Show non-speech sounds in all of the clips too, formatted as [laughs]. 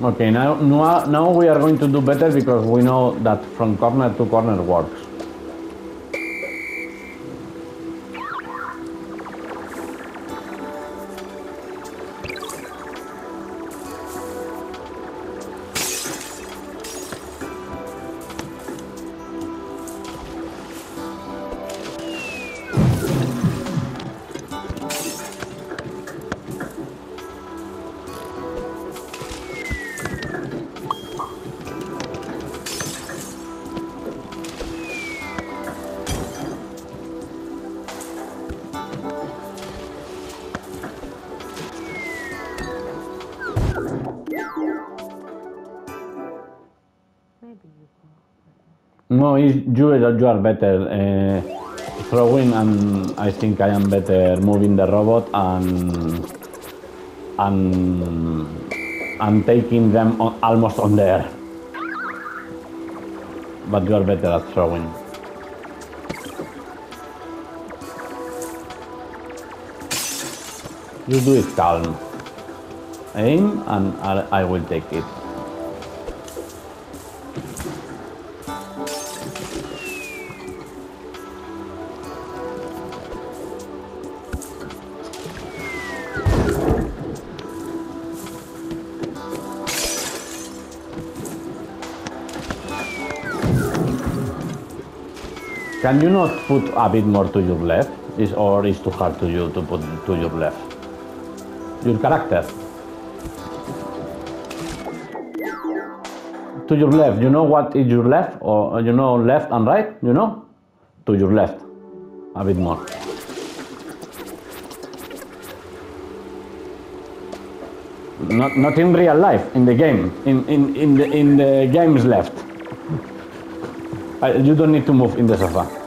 Okay, now, now, we are going to do better because we know that from corner to corner works. You you are better uh, throwing, and I think I am better moving the robot and and and taking them on, almost on the. But you are better at throwing. You do it calm. Aim, and I will take it. Can you not put a bit more to your left? Is or is too hard to you to put to your left? Your character. To your left, you know what is your left? Or you know left and right, you know? To your left. A bit more. Not not in real life, in the game. In in, in the in the game's left. Uh, you don't need to move in the sofa.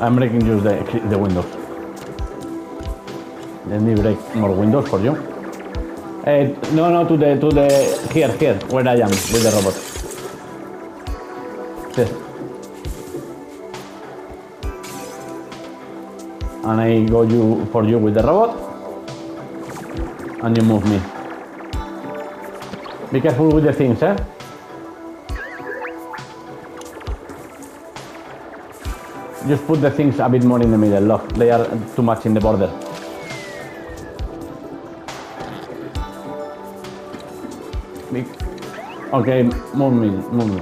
I'm breaking just the, the windows. Let me break more windows for you. Eh, no, no, to the, to the, here, here, where I am with the robot. And I go you for you with the robot. And you move me. Be careful with the things, eh? Just put the things a bit more in the middle, look. They are too much in the border. Okay, move me, move me.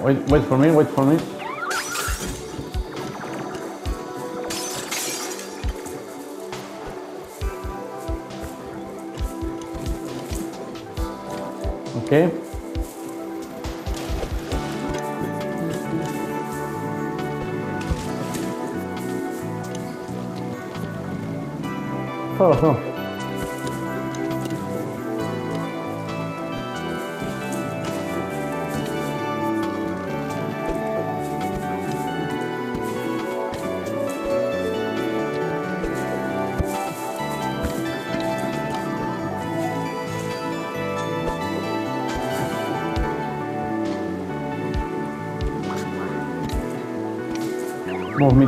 Wait, wait for me, wait for me.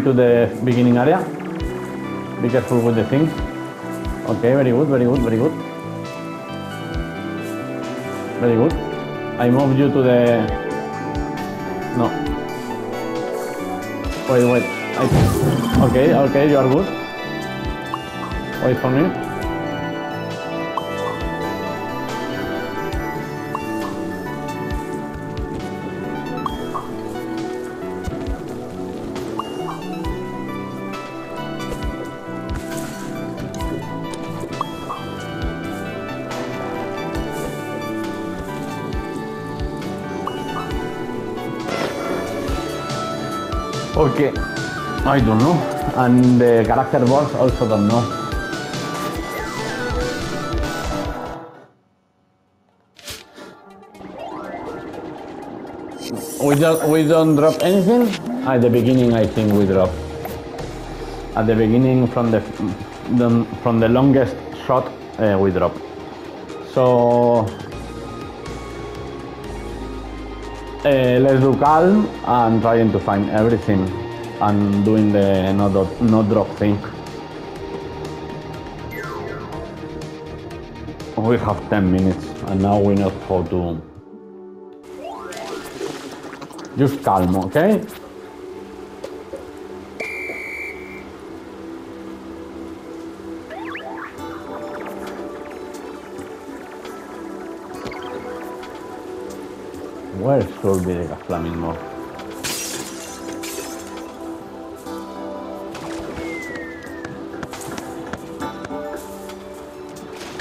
To the beginning area. Be careful with the things. Okay, very good, very good, very good. Very good. I move you to the... No. Wait, wait. Okay, okay, you are good. Wait for me. Okay, I don't know. And the character box also don't know. We don't, we don't drop anything? At the beginning, I think we drop. At the beginning, from the, the from the longest shot, uh, we drop. So uh, let's do calm and trying to find everything and doing the no, drop, no drop thing. We have 10 minutes and now we know how to just calm, okay?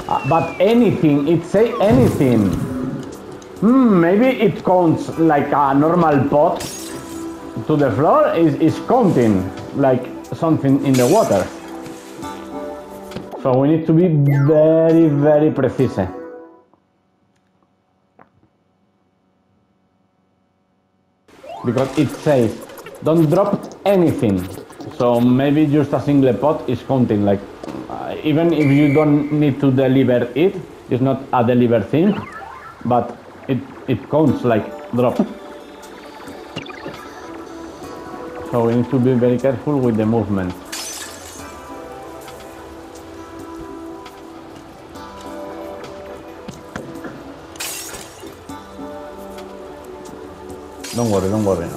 Uh, but anything, it say anything. Hmm, maybe it counts like a normal pot to the floor is, is counting like something in the water. So we need to be very, very precise. Because it says don't drop anything. So maybe just a single pot is counting like uh, even if you don't need to deliver it it's not a deliver thing but it it counts like drop. So we need to be very careful with the movement Don't worry, don't worry.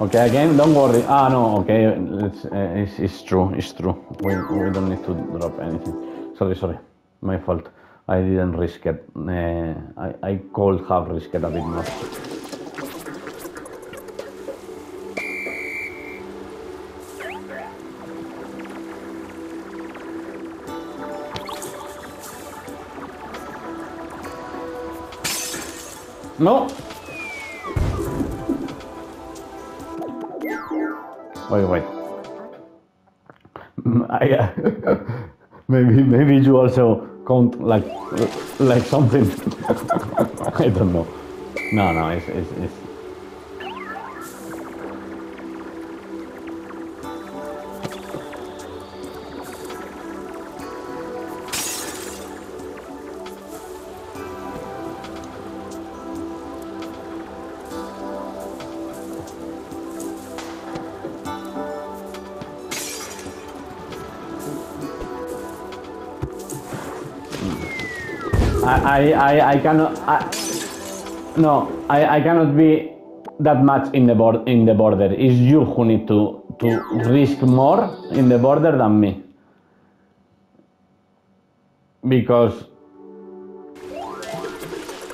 Okay, again, don't worry. Ah, no, okay, it's, uh, it's, it's true, it's true. We, we don't need to drop anything. Sorry, sorry, my fault. I didn't risk it. Uh, I, I could have risked it a bit more. No. Wait, wait. I, uh, [laughs] maybe, maybe you also count like, like something. [laughs] I don't know. No, no, it's, it's, it's I, I, I cannot. I, no, I, I cannot be that much in the board in the border. It's you who need to to risk more in the border than me. Because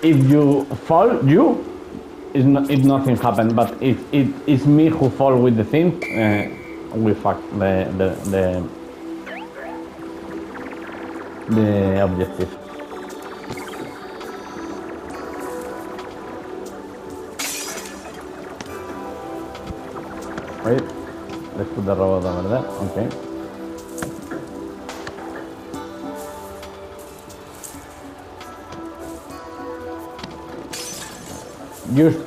if you fall, you it's not, it nothing happened. But if it is me who fall with the thing, uh, we fuck the the the, the objective. Wait, let's put the robot over there. Okay. Just,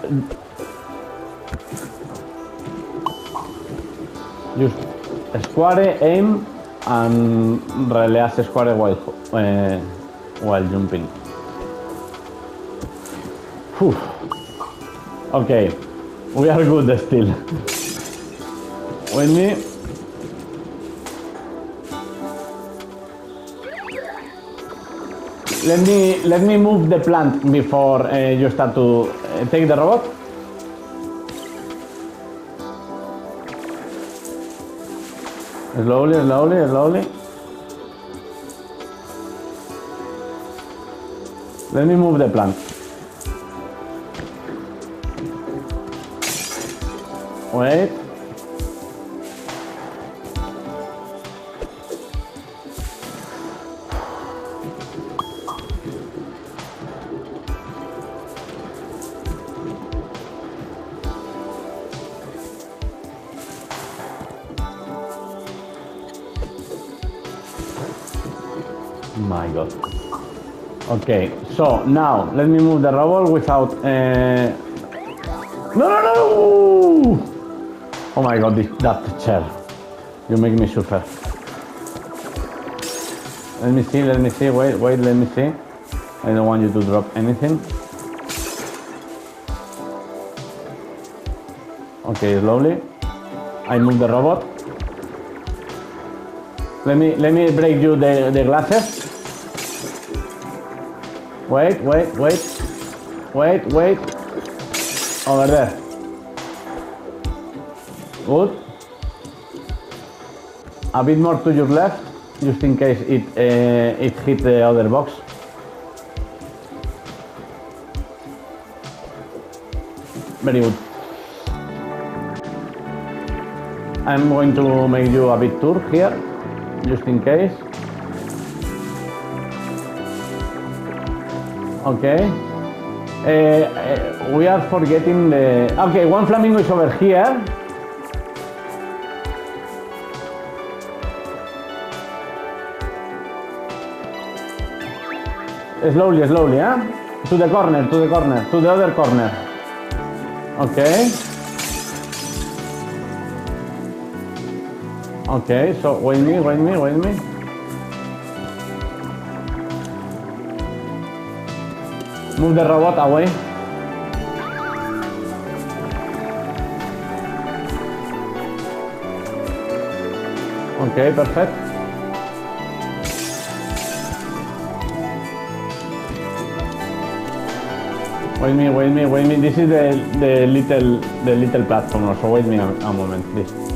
just square aim and release square while uh, while jumping. Whew. Okay. We are good still. [laughs] With me. Let me let me move the plant before uh, you start to uh, take the robot. Slowly, slowly, slowly. Let me move the plant. Wait. Okay, so now let me move the robot without. Uh... No, no, no! Oh my God, that chair. You make me suffer. Let me see, let me see. Wait, wait, let me see. I don't want you to drop anything. Okay, slowly. I move the robot. Let me let me break you the, the glasses. Wait, wait, wait. Wait, wait. Over there. Good. A bit more to your left, just in case it uh, it hit the other box. Very good. I'm going to make you a bit tour here, just in case. Okay. Uh, we are forgetting the. Okay, one flamingo is over here. Slowly, slowly, huh? To the corner, to the corner, to the other corner. Okay. Okay, so wait me, wait me, wait me. Move the robot away. Okay, perfect. Wait me, wait me, wait me. This is the, the little the little platform. So wait me a, a moment, please.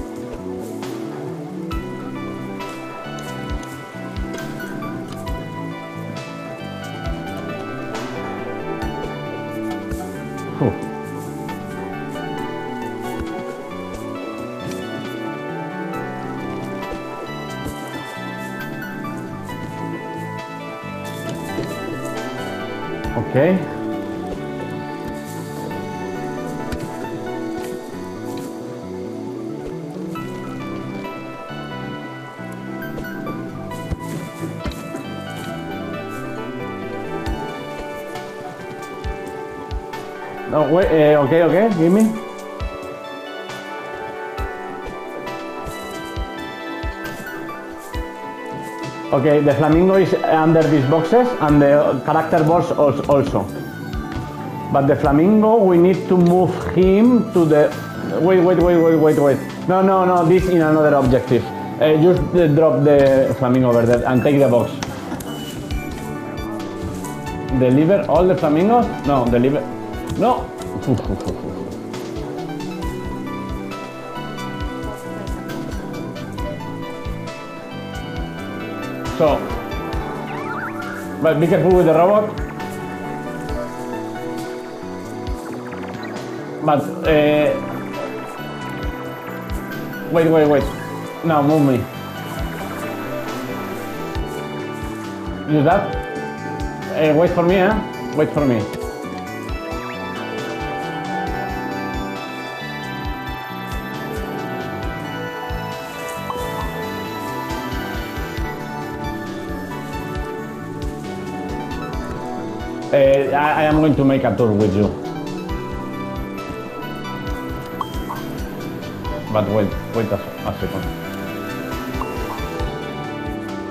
Uh, okay, okay, give me. Okay, the flamingo is under these boxes and the character box also. But the flamingo, we need to move him to the. Wait, wait, wait, wait, wait, wait. No, no, no, this in another objective. Uh, just uh, drop the flamingo over there and take the box. Deliver all the flamingos? No, deliver. No. So, but be careful with the robot. But uh, wait, wait, wait. Now move me. Use that. Uh, wait for me, huh? Wait for me. I, I am going to make a tour with you. But wait, wait a, a second.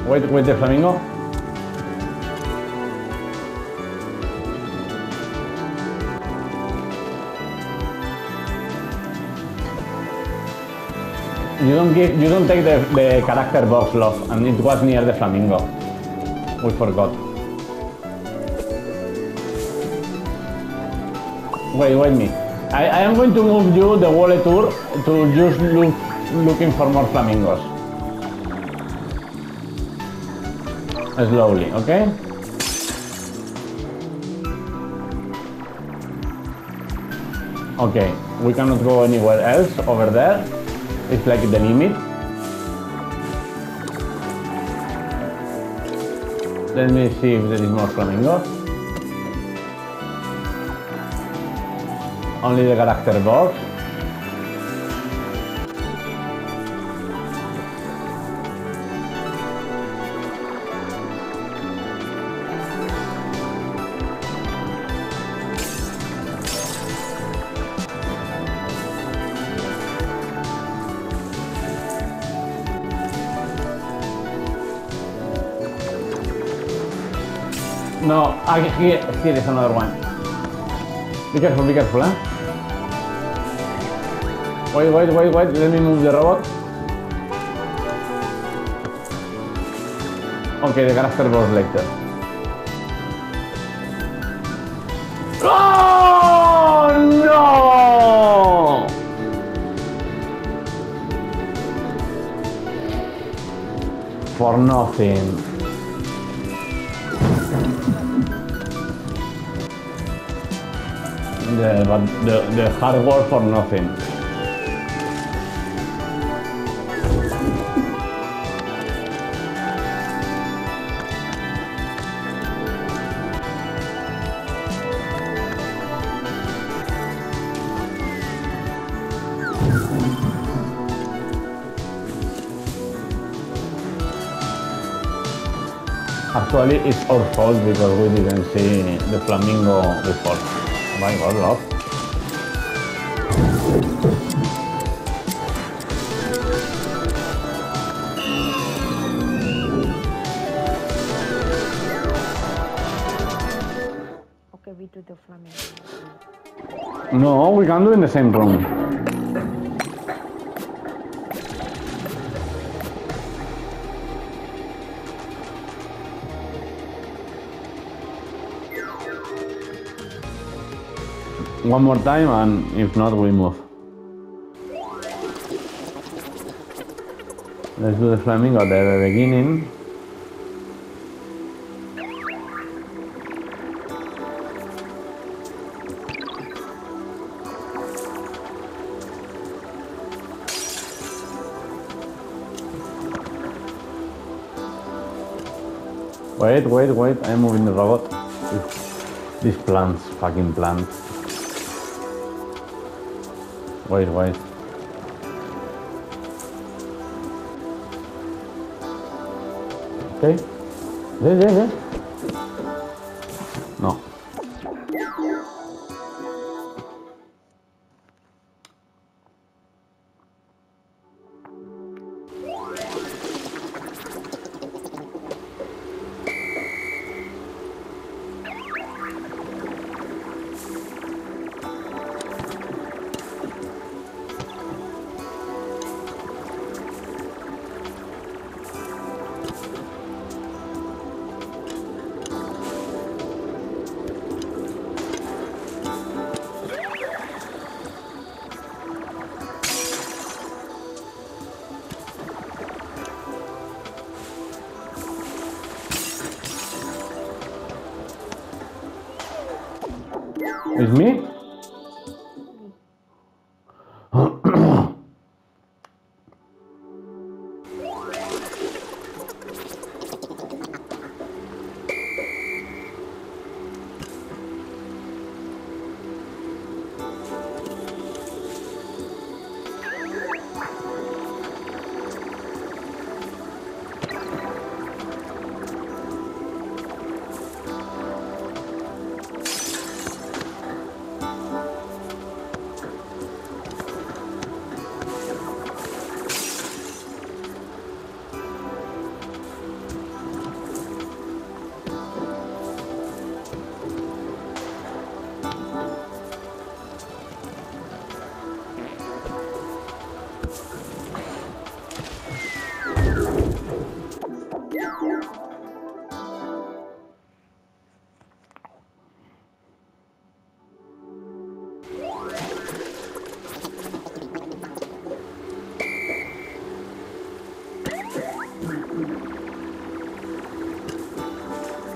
Wait with the flamingo. you don't give you don't take the, the character box love and it was near the flamingo we forgot Wait, wait me. I, I am going to move you the wallet tour to just look looking for more flamingos. Slowly, okay? Okay, we cannot go anywhere else over there. It's like the limit. Let me see if there is more flamingos. Only the character box. No, ah, here, here is another one. Be careful, be careful, eh? Wait, wait, wait, wait, let me move the robot. Okay, the character was later. Oh no! For nothing. The, but the, the hard work for nothing. Actually, it's our fault because we didn't see the flamingo before. My God, love. Okay, we do the flamingo. No, we can do in the same room. One more time, and if not, we move. Let's do the flamingo at the beginning. Wait, wait, wait, I'm moving the robot. These plants, fucking plants. Wait, wait. Okay. There, there, there.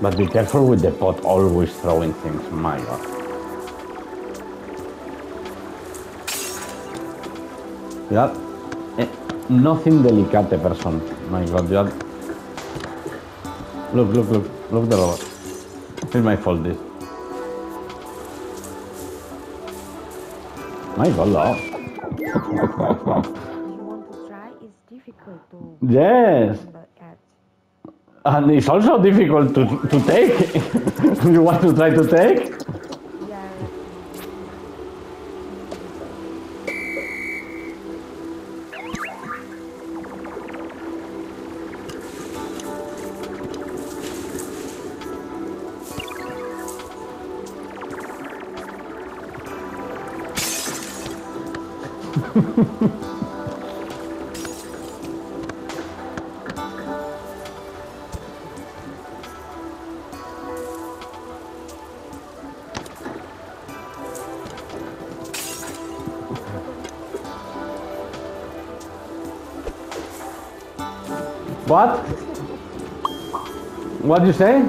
But be careful with the pot always throwing things, my god. Yeah. Eh, nothing delicate person. My god, yeah. Look, look, look. Look the robot. It's my fault this. My god, love. You want to try? It's difficult to Yes. And it's also difficult to, to take. [laughs] you want to try to take? Yeah. [laughs] What? What you say?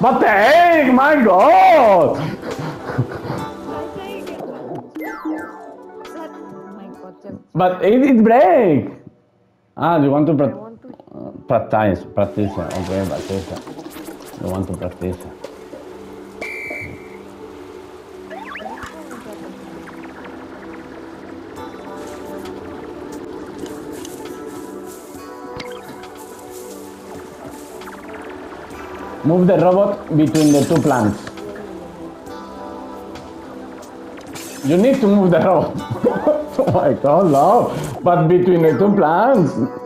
But the heck, my god! I take it. But, my god, just But it did break. Ah, you want to I pra- want to uh, practice, practice. Okay, practice. You want to practice. Move the robot between the two plants. You need to move the robot. [laughs] oh my god, love. But between the two plants.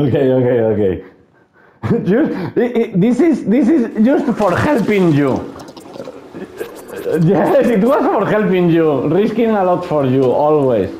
Okay, okay, okay. [laughs] Just, this is this is just for helping you. Yes, it was for helping you, risking a lot for you always.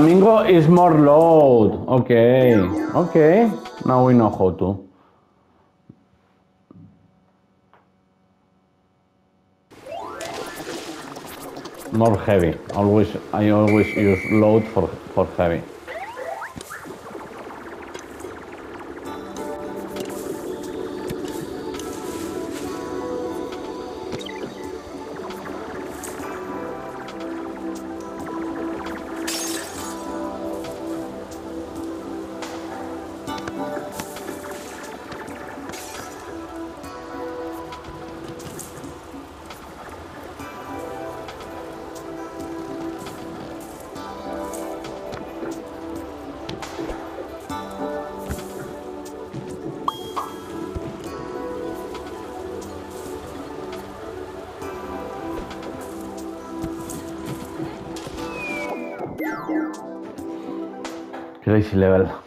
Flamingo is more load. Okay, okay. Now we know how to. More heavy. Always, I always use load for for heavy. Crazy level.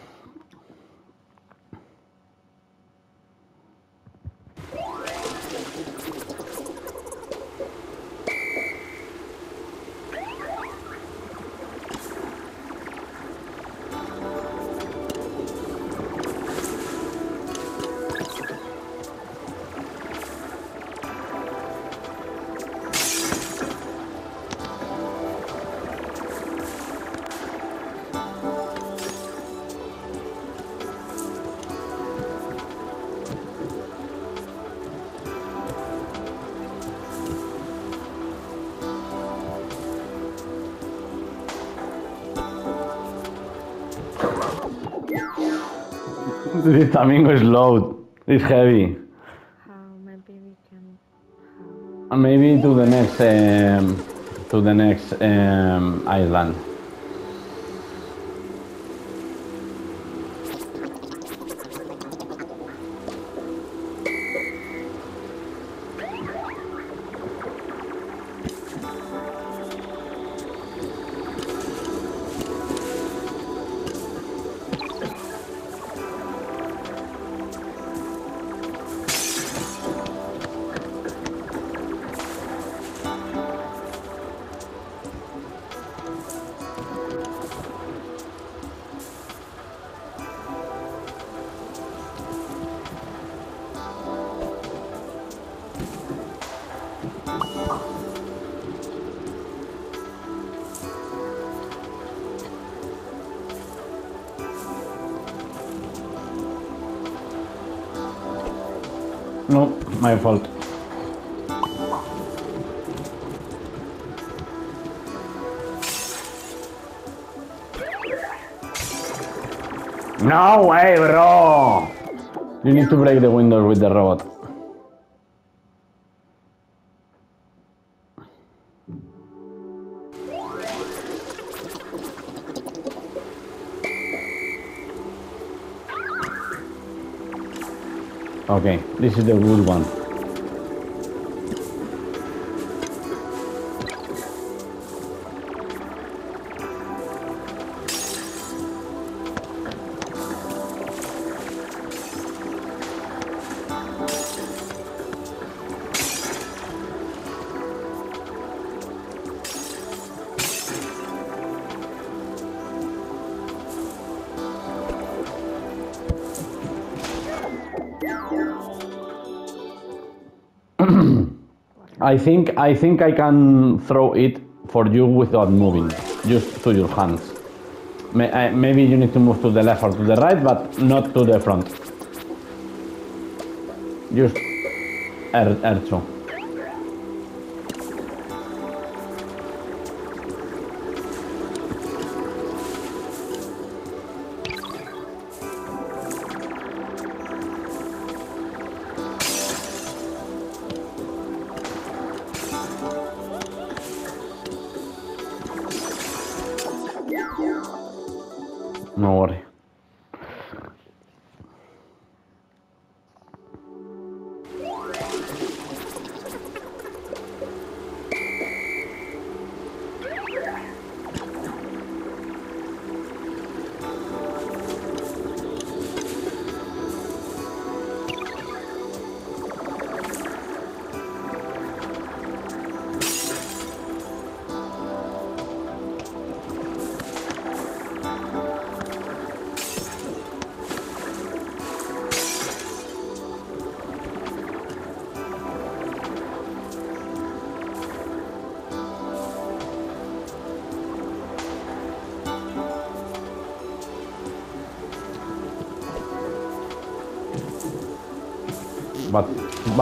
This flamingo is low. It's heavy. How maybe we can. And Maybe to the next um, to the next um, island. My fault. No way, bro! You need to break the window with the robot. Okay, this is the good one. I think I think I can throw it for you without moving, just to your hands. Maybe you need to move to the left or to the right, but not to the front. Just er, R2.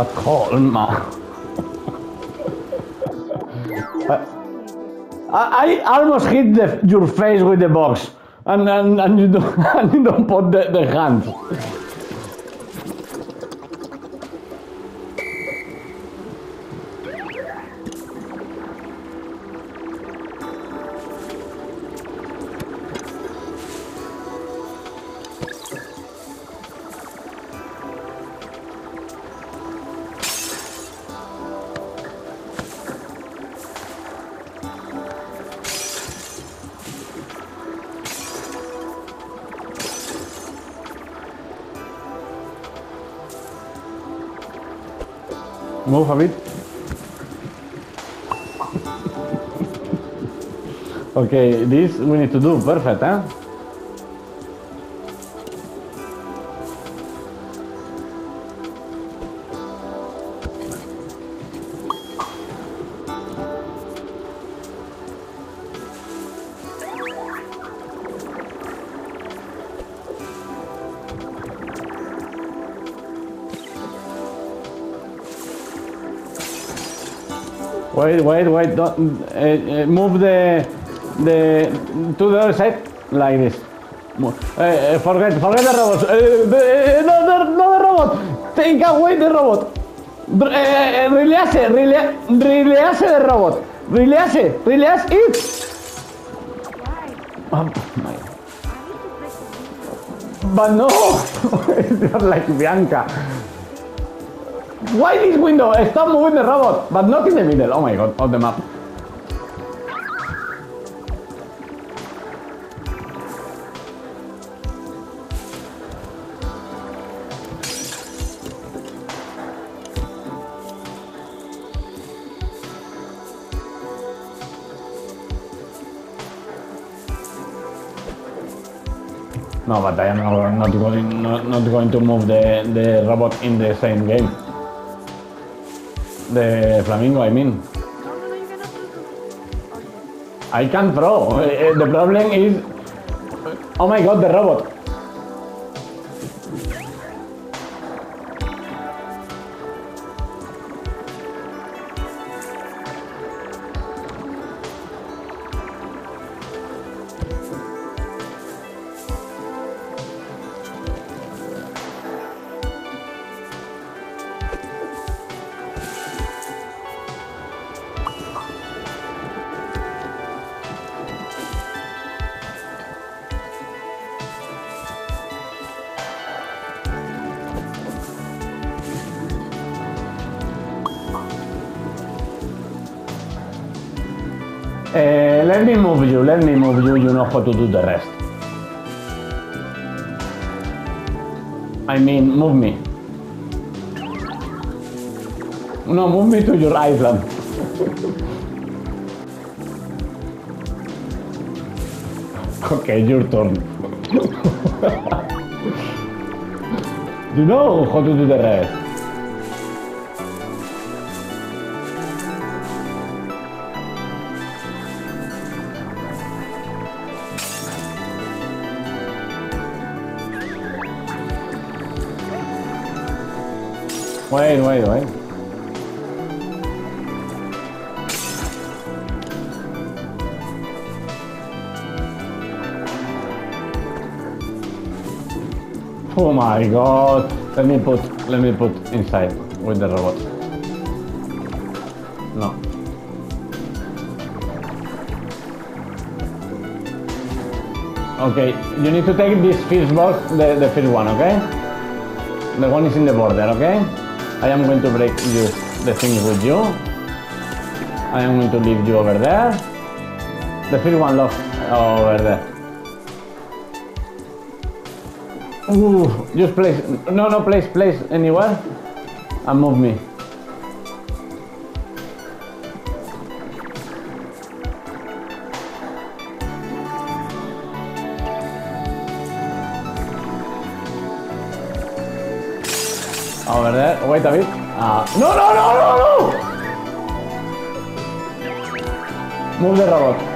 But calm. [laughs] I, I almost hit the, your face with the box, and and, and you don't [laughs] and you don't put the, the hand. Move a bit. okay, this we need to do. Perfect, huh? Wait, wait, wait! Don't uh, uh, move the the to the other side like this. Uh, uh, forget, forget the robot. Uh, no, the, no, the robot. Take away the robot. Release, release, release the robot. Release, release it. Oh my. But no, [laughs] you're like Bianca. Why this window? Stop moving the robot, but not in the middle. Oh my god, of the map. No, but I am not going not, not going to move the the robot in the same game. The flamingo, I mean. No, no, no, you cannot do so. Oh, yes. I can throw. Eh, The problem is, oh my god, the robot. You, let me move you, you know how to do the rest. I mean, move me. No, move me to your island. [laughs] okay, your turn. [laughs] you know how to do the rest. Wait, wait, wait. Oh my god. Let me put let me put inside with the robot. No. Okay, you need to take this first box, the, the first one, okay? The one is in the border, okay? I am going to break you the things with you. I am going to leave you over there. The third one, look, over there. Ooh, just place, no, no, place, place anywhere and move me. Over there. Wait a bit. Uh, no, no, no, no, no! Move the robot.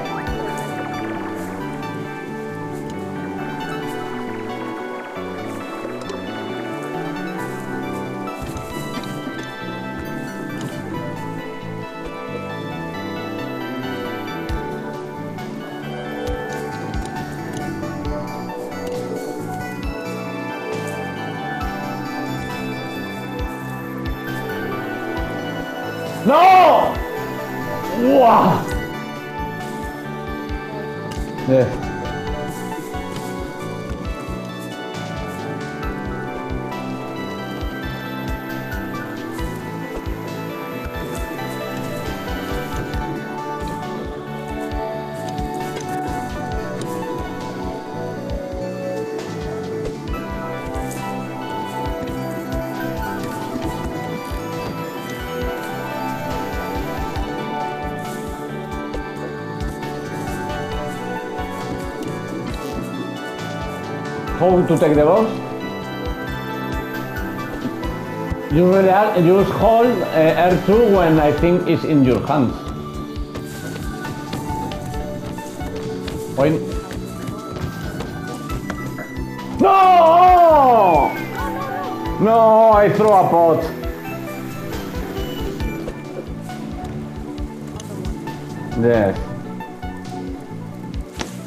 How to take the box. You really are, just hold uh, R2 when I think it's in your hands. Wait. No! No, I threw a pot. Yes.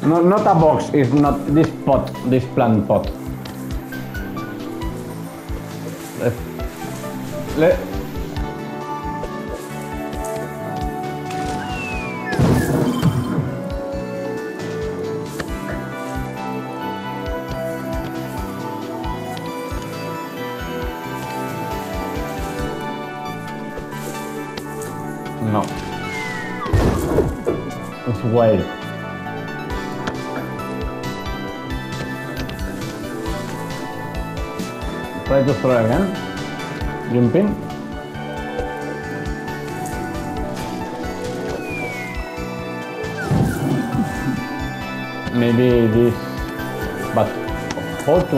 No, not a box, it's not this pot, this plant pot. Let,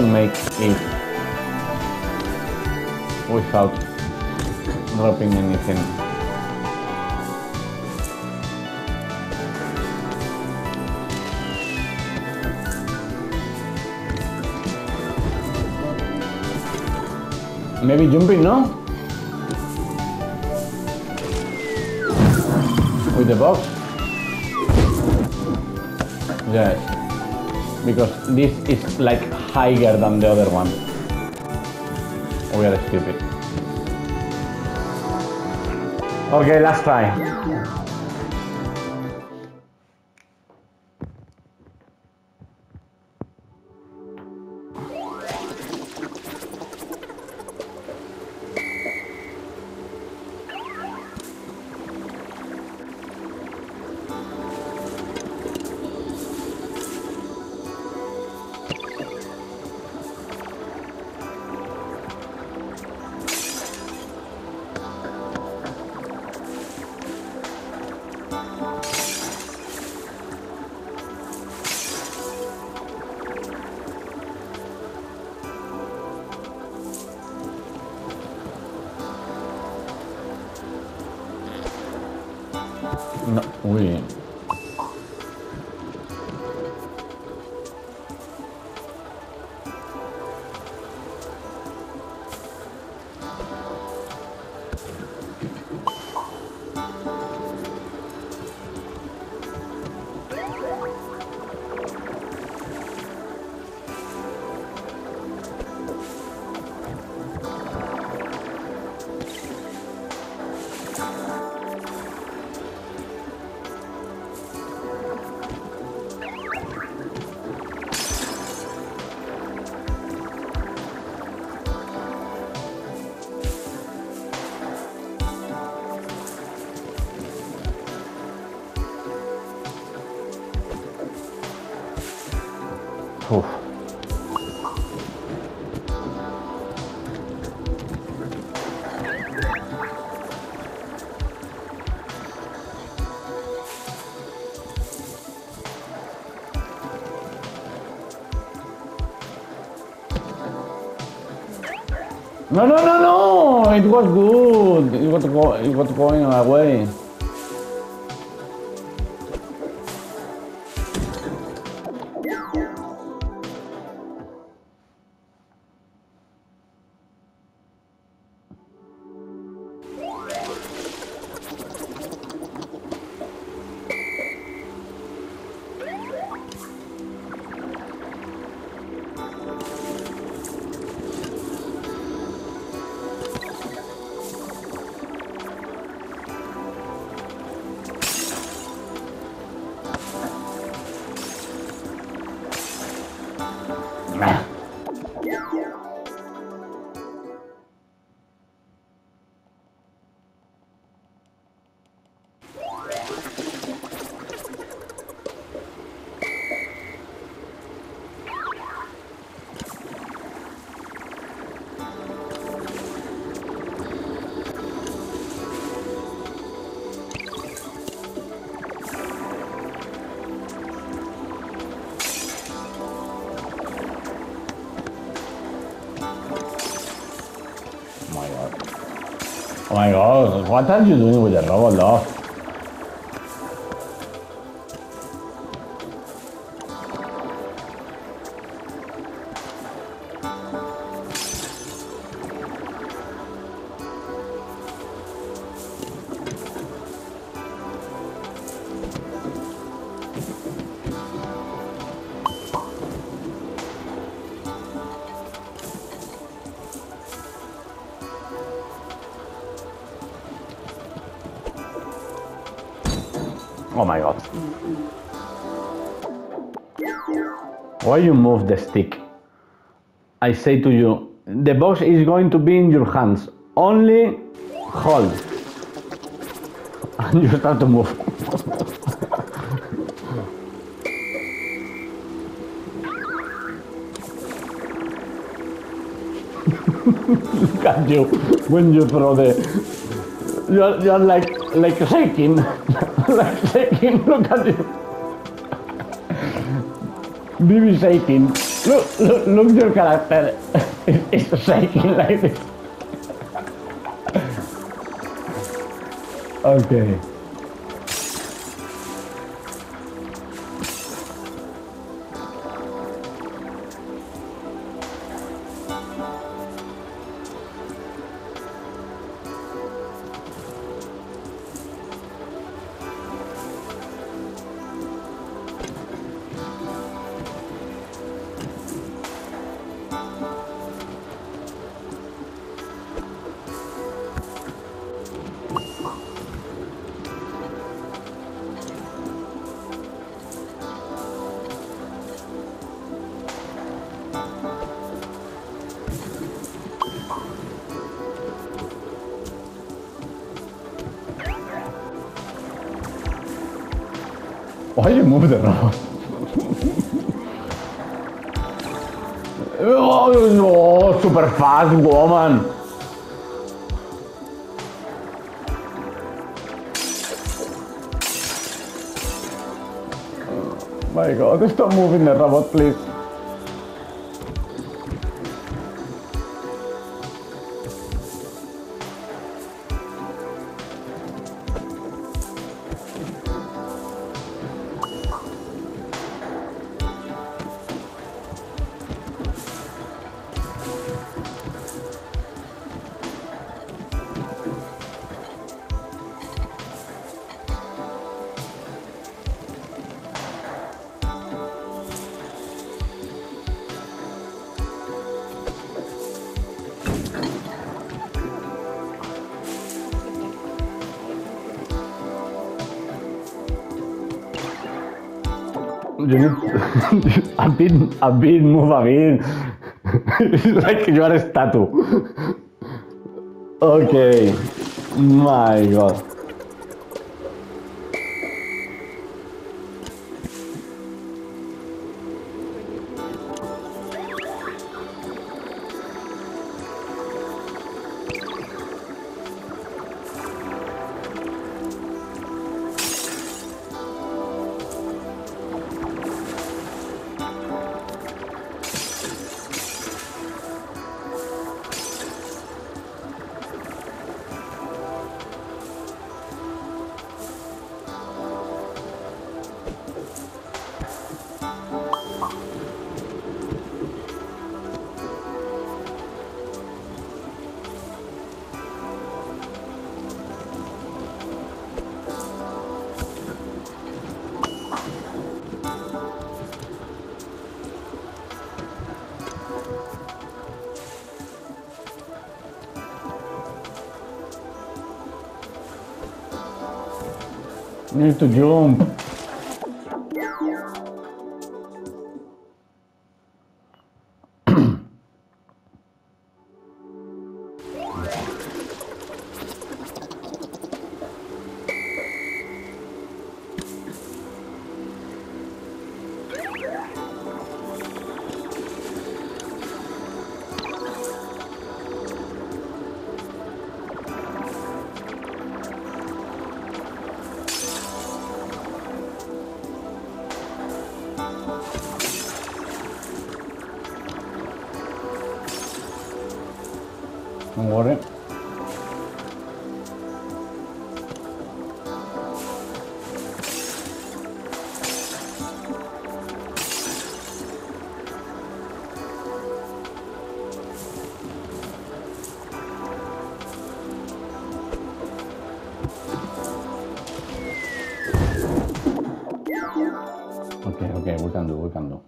make it without dropping anything? Maybe jumping, no? With the box? Yes. Because this is like higher than the other one. We are stupid. Okay, last try. Uf. No, no, no, no! It was good. It was, go- it was going away. Oh my god, what are you doing with the robot, love? You move the stick? I say to you, the box is going to be in your hands. Only hold. And [laughs] you start to move. [laughs] Look at you when you throw the you're, you're like like shaking [laughs] like shaking look at you Baby shaking look look look your character it's shaking like this okay Why you move the robot? oh, super fast woman. My god, stop moving the robot, please. Need [laughs] a bit, a bit, move a bit. it's like you are a statue. Okay. My god. Need to Okay, okay, we can do, we can do.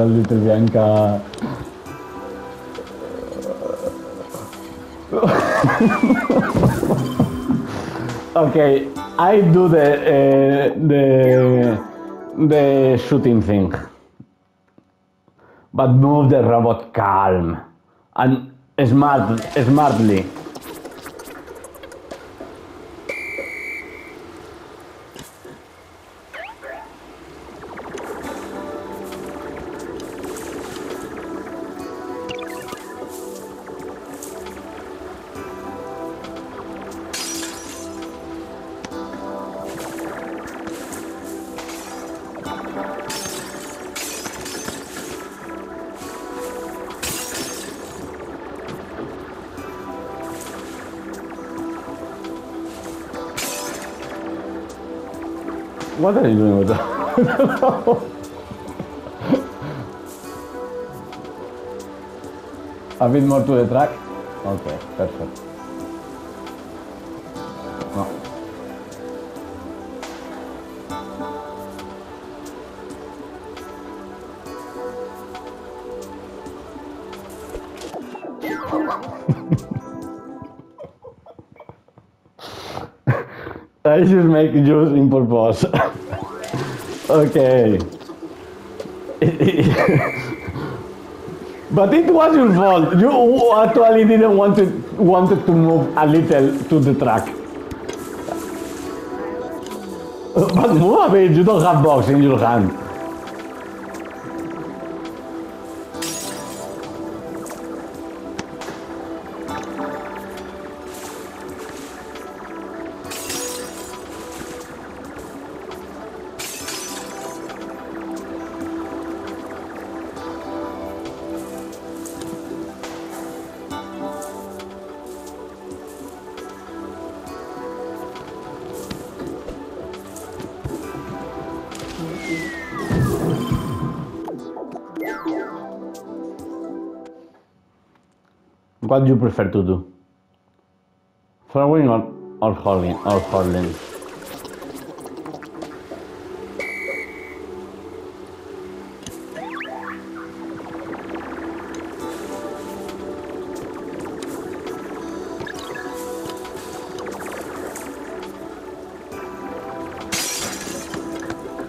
God, little Bianca. [laughs] okay, I do the uh, the the shooting thing, but move the robot calm and smart smartly. What are you doing with that? A bit more to the track? Okay, perfect. Should make juice in purpose. [laughs] okay. [laughs] but it was your fault. You actually didn't want to, wanted to move a little to the track. Uh, but move a bit, you don't have box in your hand. What do you prefer to do? Throwing or, or hurling or hurling?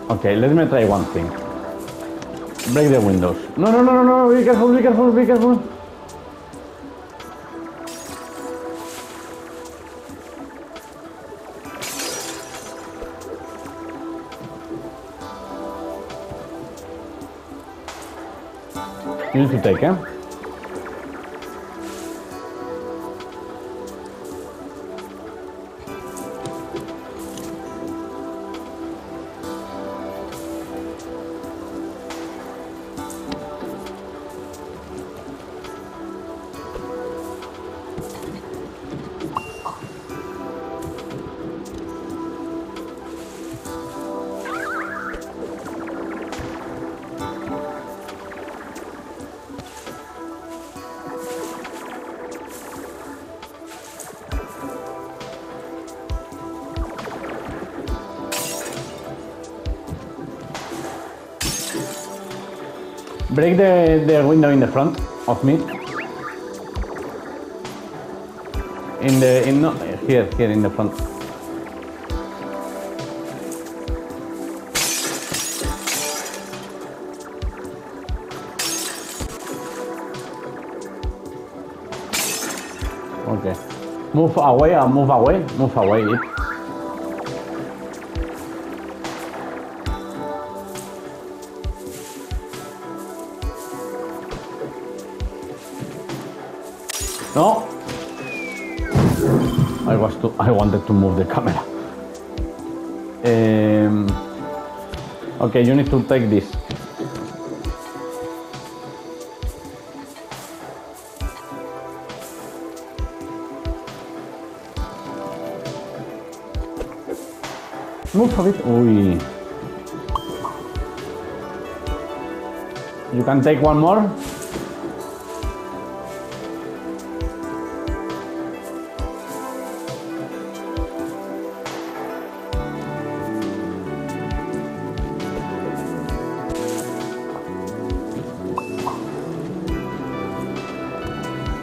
Okay, let me try one thing. Break the windows. No, no, no, no, no, be careful, be careful, be careful. Need to take, eh? break the, the window in the front of me. In the in no, here here in the front. Okay. Move away or move away, move away it. No. I was to. I wanted to move the camera. Um, okay, you need to take this. Move a bit. Uy. You can take one more.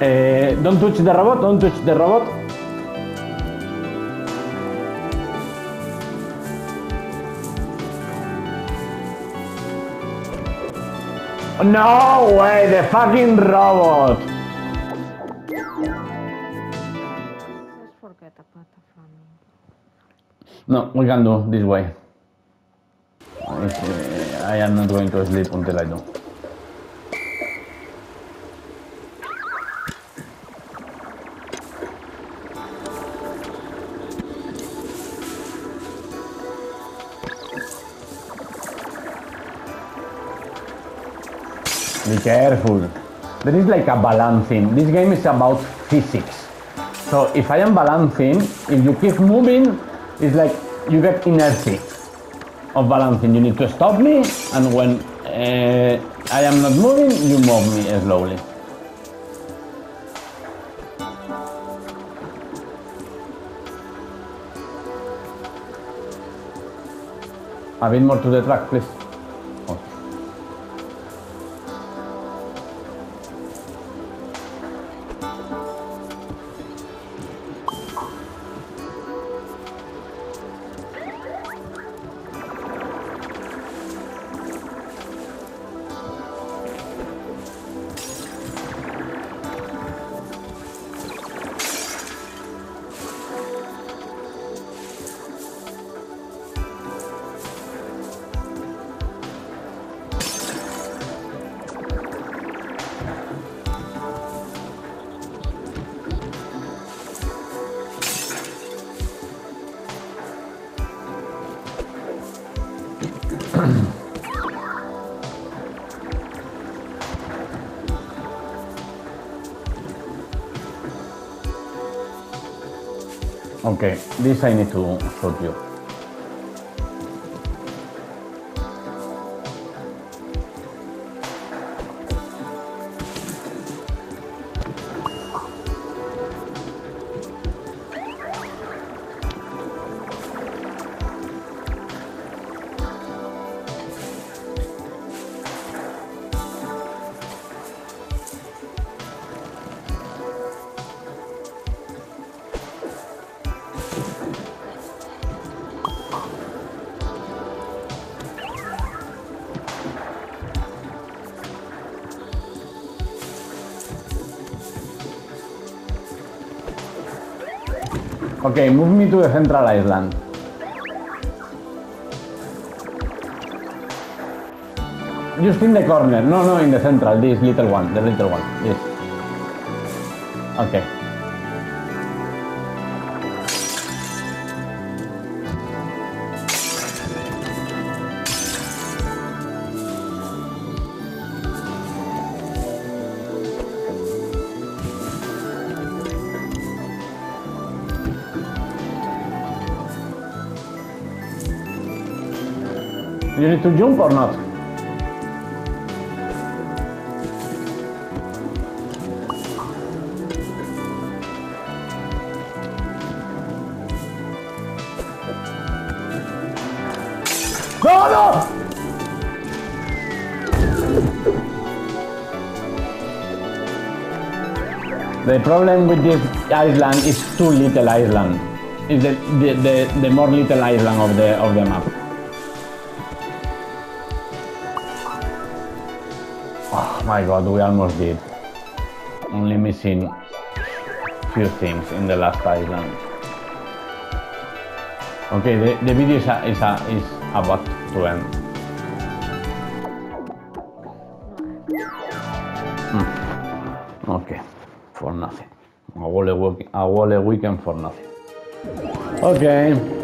Uh, don't touch the robot, don't touch the robot. No way, the fucking robot! No, we can do this way. Uh, I am not going to sleep until I do. Careful. There is like a balancing. This game is about physics. So if I am balancing, if you keep moving, it's like you get inertia of balancing. You need to stop me, and when uh, I am not moving, you move me slowly. A bit more to the track, please. I need to shoot you. Okay, move me to the central island. Just in the corner. No, no, in the central. This little one. The little one. This. Okay. You need to jump or not? No, no! The problem with this island is too little island. It's the, the, the, the more little island of the of the map. My god, we almost did. Only missing few things in the last island. Okay, the, the video is, is, is about to end. Hmm. Okay, for nothing. A whole, a whole weekend for nothing. Okay.